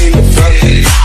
in the.